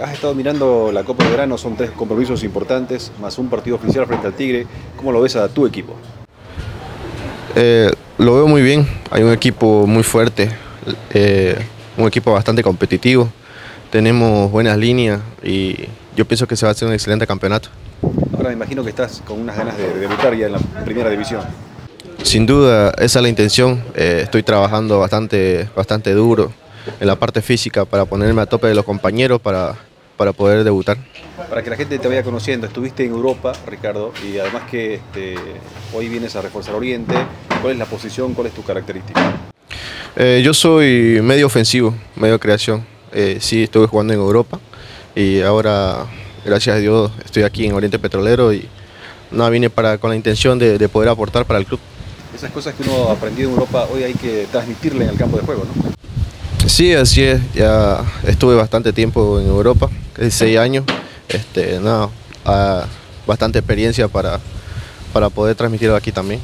Eh, has estado mirando la Copa de Verano, son tres compromisos importantes, más un partido oficial frente al Tigre. ¿Cómo lo ves a tu equipo? Eh, lo veo muy bien, hay un equipo muy fuerte, eh, un equipo bastante competitivo, tenemos buenas líneas y yo pienso que se va a hacer un excelente campeonato. Ahora me imagino que estás con unas ganas de, debutar ya en la primera división. Sin duda, esa es la intención, estoy trabajando bastante, bastante duro, en la parte física para ponerme a tope de los compañeros para, para poder debutar. Para que la gente te vaya conociendo, estuviste en Europa, Ricardo, y además que este, hoy vienes a reforzar Oriente, ¿cuál es la posición, cuál es tu característica? Eh, yo soy medio ofensivo, medio creación. Eh, sí, estuve jugando en Europa y ahora, gracias a Dios, estoy aquí en Oriente Petrolero y no, vine para, con la intención de, de poder aportar para el club. Esas cosas que uno ha aprendido en Europa hoy hay que transmitirle en el campo de juego, ¿no? Sí, así es. Ya estuve bastante tiempo en Europa, casi seis años. Este, nada, bastante experiencia para, para poder transmitirlo aquí también.